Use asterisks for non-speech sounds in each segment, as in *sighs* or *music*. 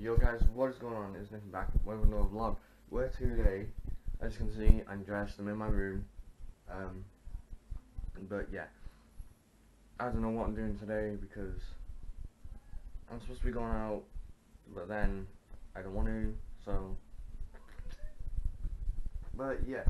Yo guys, what is going on? It's Nathan back with another vlog. Where today, as you can see, I'm dressed, I'm in my room. Um, but yeah, I don't know what I'm doing today because I'm supposed to be going out, but then I don't want to, so. But yeah,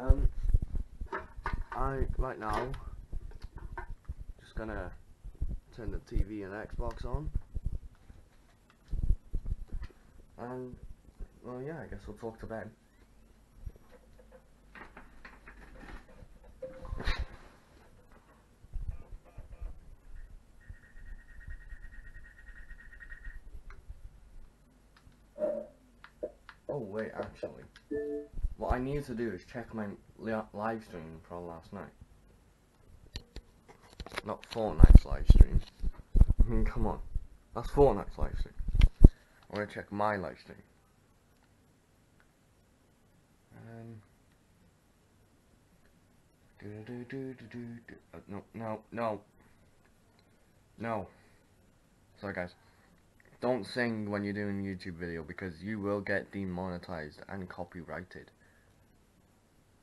um, I, right now, just gonna turn the TV and Xbox on. And, well, yeah, I guess we'll talk to Ben. Oh, wait, actually. What I need to do is check my li live stream from last night. Not Fortnite's live stream. I *laughs* mean, come on. That's Fortnite's live stream. I'm gonna check my stream. Um. Do do do do do. do. Uh, no, no, no, no. Sorry, guys. Don't sing when you're doing a YouTube video because you will get demonetized and copyrighted.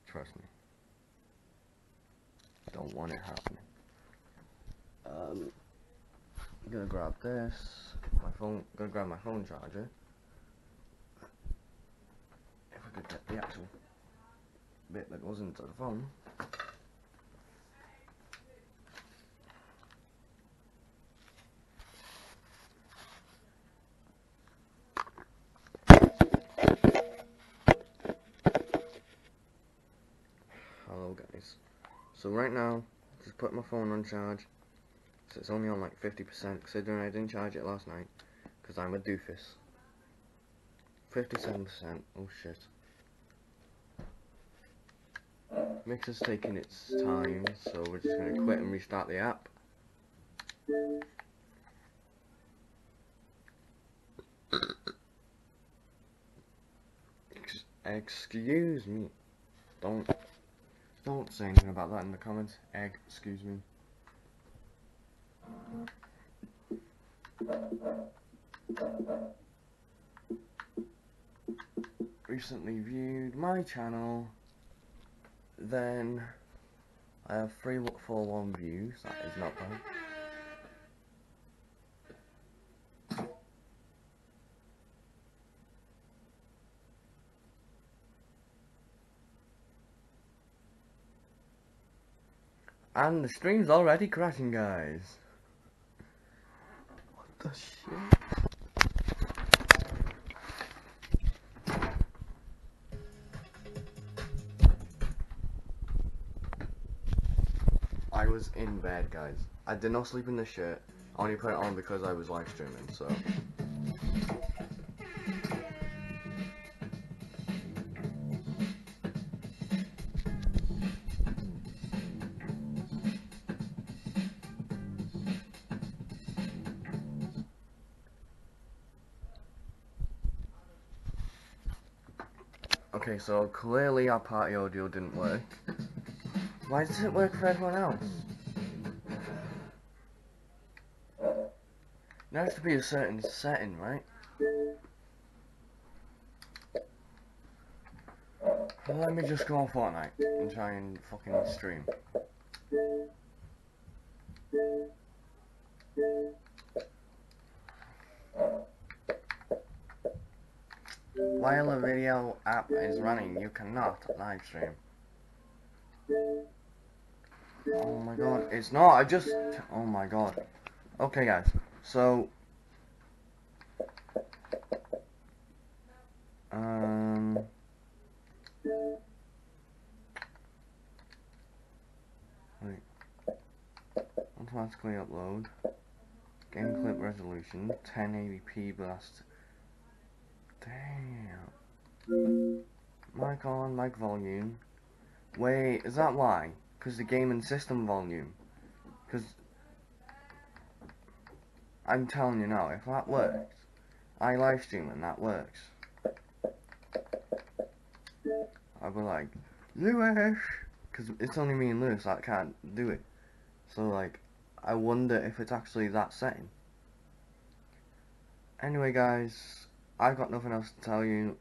Trust me. Don't want it happening. Um, I'm gonna grab this. Phone. Gonna grab my phone charger. If I could get the actual bit that goes into the phone. Hello guys. So right now, just put my phone on charge. So it's only on like 50% considering I didn't charge it last night. Because I'm a doofus. 57%. Oh shit. Mixer's taking its time, so we're just going to quit and restart the app. Ex excuse me. Don't don't say anything about that in the comments. Egg, excuse me. Recently viewed my channel. Then I have 341 views. That is not bad. And the stream's already crashing, guys. What the shit? Was in bed, guys. I did not sleep in the shirt. I only put it on because I was live streaming, so. Okay, so clearly our party audio didn't work. Why does it work for everyone else? There has to be a certain setting, right? Let me just go on Fortnite and try and fucking stream. While a video app is running, you cannot live stream. Oh my god, it's not, I just, oh my god. Okay guys, so, um, wait, automatically upload, game clip resolution, 1080p blast, damn, mic on, mic volume, wait, is that why? Because the game and system volume. Because I'm telling you now, if that works, I live stream and that works. I'll be like, Lewis! Because it's only me and Lewis that can't do it. So, like, I wonder if it's actually that setting. Anyway, guys, I've got nothing else to tell you.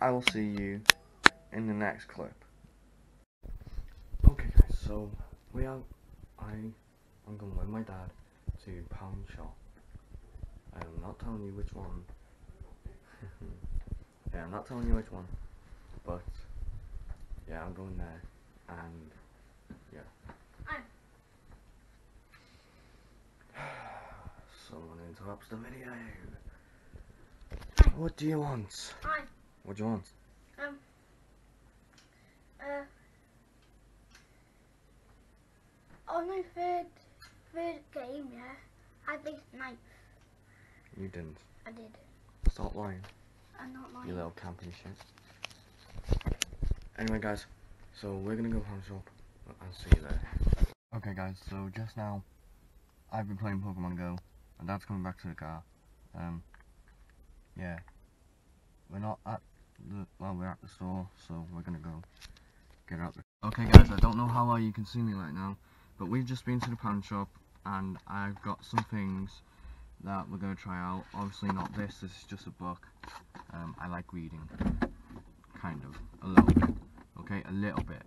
I will see you in the next clip. Okay, guys, so we are. I I'm going with my dad to Pound Shop. I'm not telling you which one. *laughs* yeah, I'm not telling you which one, but yeah, I'm going there, and yeah. I'm- *sighs* Someone interrupts the video. Hi. What do you want? Hi. What do you want? Um. Uh. On my third, third game, yeah, I think ninth. You didn't. I did. Stop lying. I'm not lying. You little camping shit. Anyway, guys, so we're gonna go pound shop. I'll see you there. Okay, guys, so just now, I've been playing Pokemon Go, and Dad's coming back to the car. Um, yeah, we're not at the well, we're at the store, so we're gonna go get out. The okay, guys, I don't know how well you can see me right now, but we've just been to the pound shop, and I've got some things that we're gonna try out. Obviously, not this. This is just a book. Um, I like reading, kind of, a little bit. Okay, a little bit.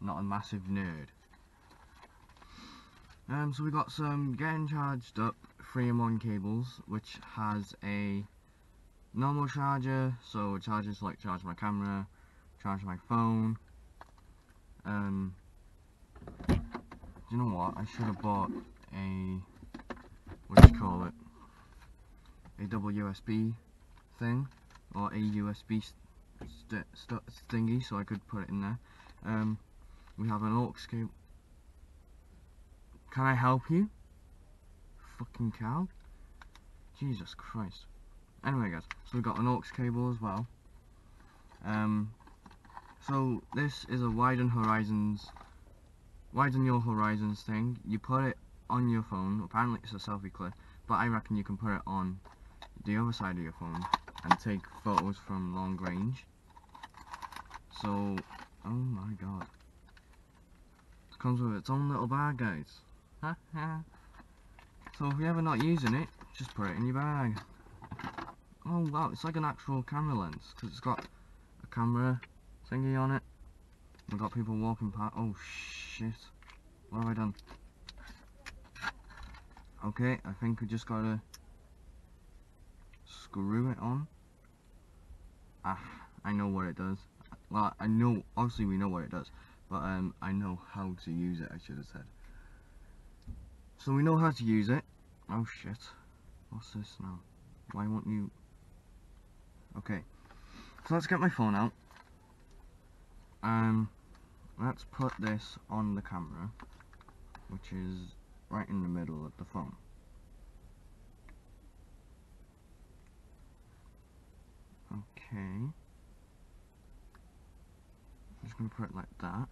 Not a massive nerd. Um, so we got some getting charged up 3-in-1 cables, which has a normal charger, so it charges like charge my camera, charge my phone. Um, do you know what? I should have bought a what do you call it? A double USB thing or a USB st st thingy, so I could put it in there. Um, we have an aux cable. Can I help you? Fucking cow. Jesus Christ. Anyway, guys, so we've got an aux cable as well. Um, so this is a widen horizons, widen your horizons thing. You put it on your phone. Apparently, it's a selfie clip, but I reckon you can put it on the other side of your phone and take photos from long range. So, oh my god. It comes with its own little bag, guys. So if you're ever not using it, just put it in your bag. Oh wow, it's like an actual camera lens, because it's got a camera thingy on it. We've got people walking past. Oh shit. What have I done? Okay, I think we just gotta screw it on. Ah, I know what it does. Well, I know, obviously we know what it does, but um, I know how to use it, I should have said. So we know how to use it. Oh shit. What's this now? Why won't you... Okay. So let's get my phone out. Um, let's put this on the camera, which is right in the middle of the phone. Okay. I'm just going to put it like that.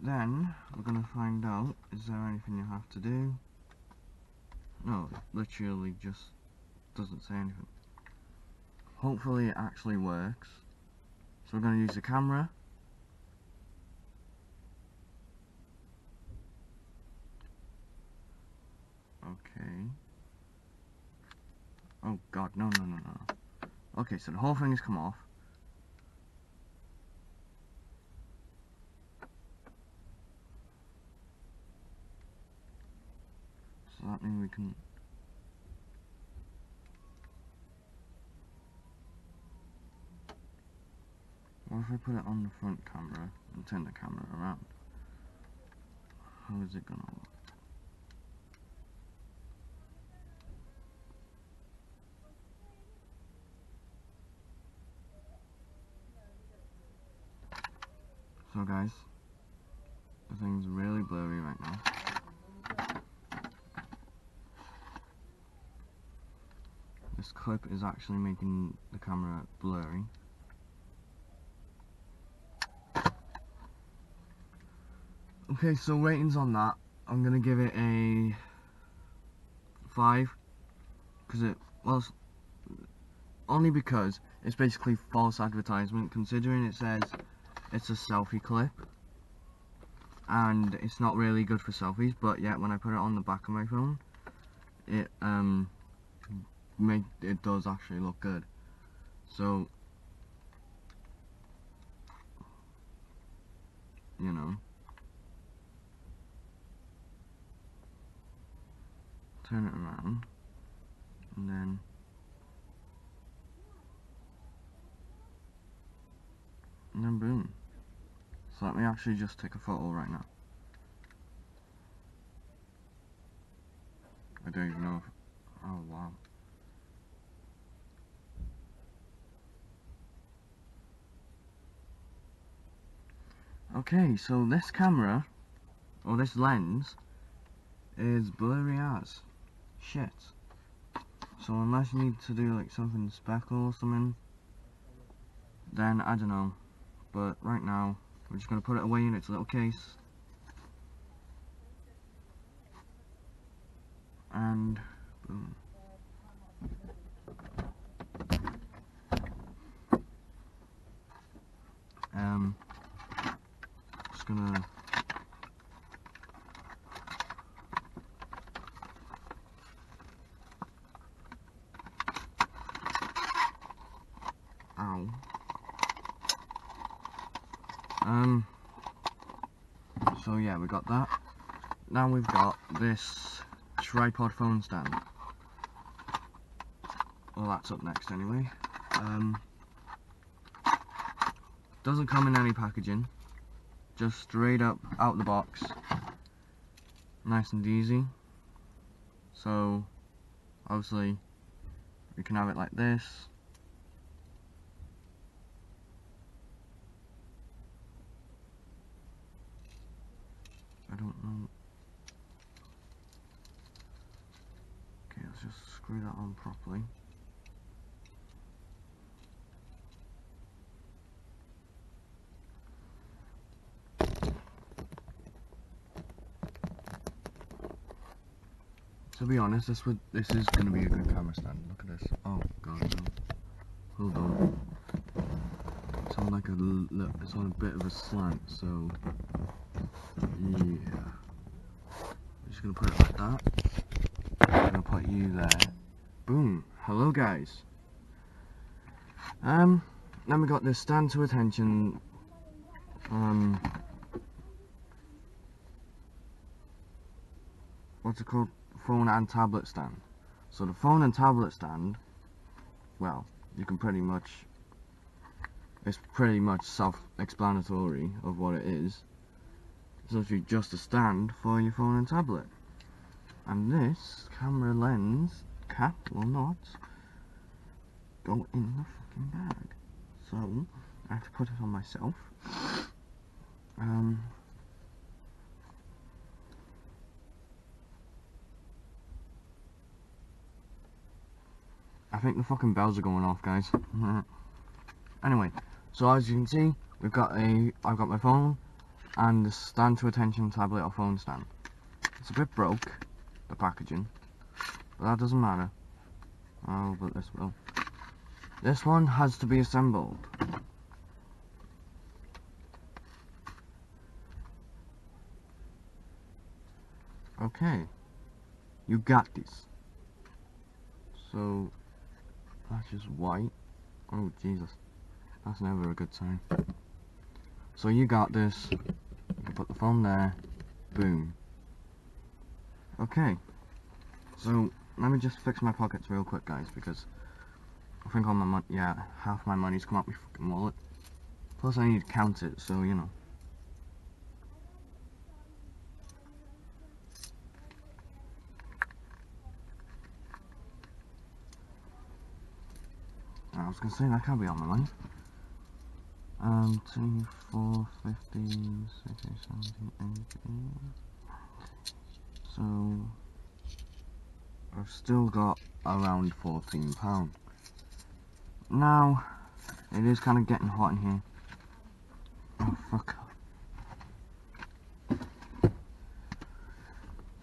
Then, we're going to find out, is there anything you have to do? No, literally just doesn't say anything. Hopefully it actually works. So we're going to use the camera. Okay. Oh god, no, no, no, no. Okay, so the whole thing has come off. So that means we can... What if I put it on the front camera and turn the camera around? How is it gonna look? So guys, the thing's really blurry right now. This clip is actually making the camera blurry. Okay, so ratings on that, I'm gonna give it a five, because it well, only because it's basically false advertisement. Considering it says it's a selfie clip, and it's not really good for selfies. But yet, when I put it on the back of my phone, it um make it does actually look good. So you know turn it around and then and then boom. So let me actually just take a photo right now. I don't even know if, oh wow. Okay so this camera or this lens is blurry as shit. So unless you need to do like something speckle or something then I don't know but right now we're just going to put it away in its little case. And boom. Um just gonna ow um so yeah we got that. Now we've got this tripod phone stand. Well that's up next anyway. Um doesn't come in any packaging. Just straight up out the box. Nice and easy. So obviously we can have it like this I don't know okay let's just screw that on properly To be honest, this would this is gonna be a good camera stand. Look at this. Oh god, no. Hold on. It's on like a. It's on a bit of a slant, so yeah. I'm just gonna put it like that. I'm gonna put you there. Boom. Hello, guys. Um. Then we got this stand to attention. Um. What's it called? phone and tablet stand. So the phone and tablet stand, well, you can pretty much, it's pretty much self-explanatory of what it is. It's actually just a stand for your phone and tablet. And this camera lens cap will not go in the fucking bag. So, I have to put it on myself. Um, I think the fucking bells are going off, guys. *laughs* anyway, so as you can see, we've got a, I've got my phone and the stand to attention tablet or phone stand. It's a bit broke, the packaging, but that doesn't matter. Oh, but this will. This one has to be assembled. Okay, you got this. So, that's just white. Oh, Jesus. That's never a good sign. So you got this. Put the phone there. Boom. Okay. So, let me just fix my pockets real quick, guys, because I think all my money, yeah, half my money's come out my fucking wallet. Plus, I need to count it, so, you know. I was gonna say that can't be on my line. Um, 2, 4, 15, 16, 17, 18. So, I've still got around £14. Now, it is kind of getting hot in here. Oh, fuck.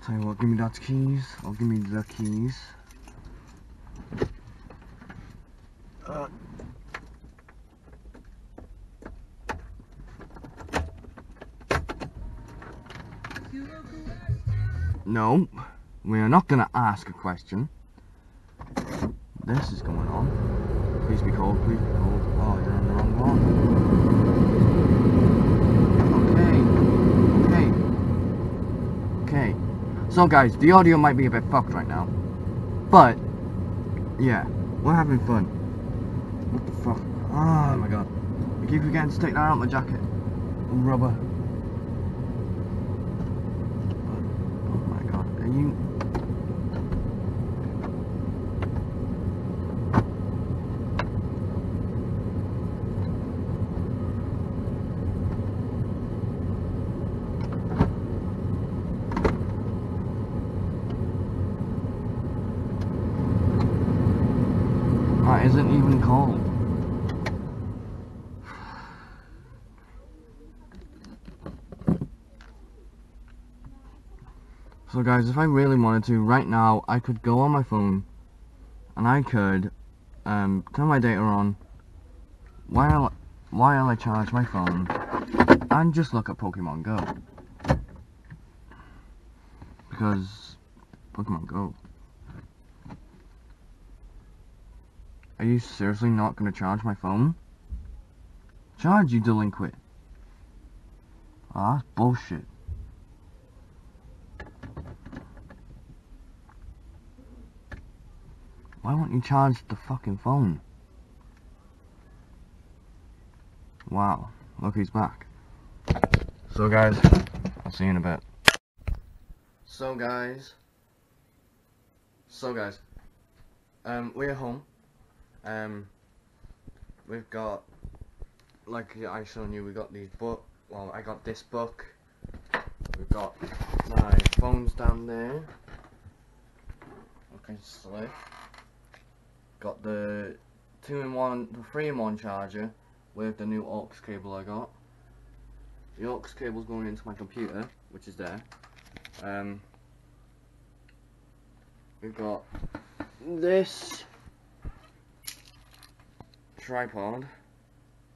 Tell you what, give me that keys, or give me the keys. No, we are not going to ask a question. this is going on. Please be cold, please be cold. Oh, you're on the wrong one. Okay. Okay. Okay. So guys, the audio might be a bit fucked right now. But, yeah, we're having fun. What the fuck? Oh my god. I keep forgetting to take that out of my jacket. Rubber. Oh my god, are you... That isn't even cold. So guys, if I really wanted to, right now, I could go on my phone and I could um, turn my data on while, while I charge my phone and just look at Pokemon Go. Because Pokemon Go. Are you seriously not going to charge my phone? Charge, you delinquent. Ah, that's bullshit. Why won't you charge the fucking phone? Wow, look who's back. So guys, I'll see you in a bit. So guys, so guys, um, we're home. Um, we've got, like I shown you, we got these book. Well, I got this book. We've got my phones down there. Okay, slick. Got the two-in-one, the three-in-one charger with the new aux cable I got. The aux cable's going into my computer, which is there. Um, we've got this tripod,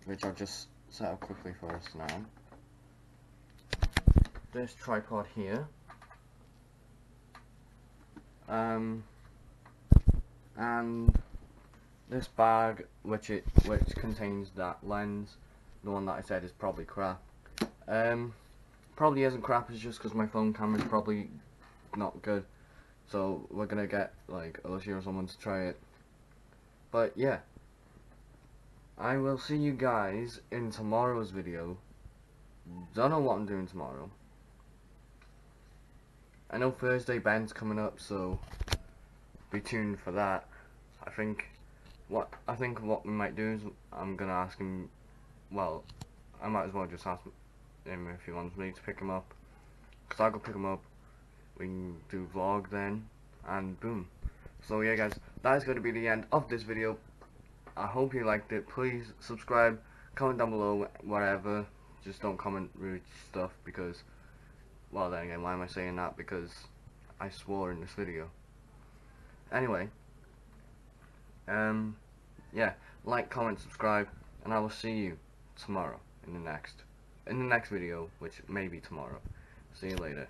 which I've just set up quickly for us now. This tripod here. Um, and this bag, which it which contains that lens, the one that I said is probably crap. Um, probably isn't crap. It's just because my phone camera is probably not good. So we're gonna get like Alicia or someone to try it. But yeah. I will see you guys in tomorrow's video. Don't know what I'm doing tomorrow. I know Thursday Ben's coming up, so be tuned for that. I think what I think what we might do is I'm gonna ask him. Well, I might as well just ask him if he wants me to pick him up. Cause I'll go pick him up. We can do vlog then, and boom. So yeah, guys, that is going to be the end of this video. I hope you liked it. Please subscribe, comment down below, whatever. Just don't comment rude stuff because, well then again, why am I saying that? Because I swore in this video. Anyway, um, yeah, like, comment, subscribe, and I will see you tomorrow in the next, in the next video, which may be tomorrow. See you later.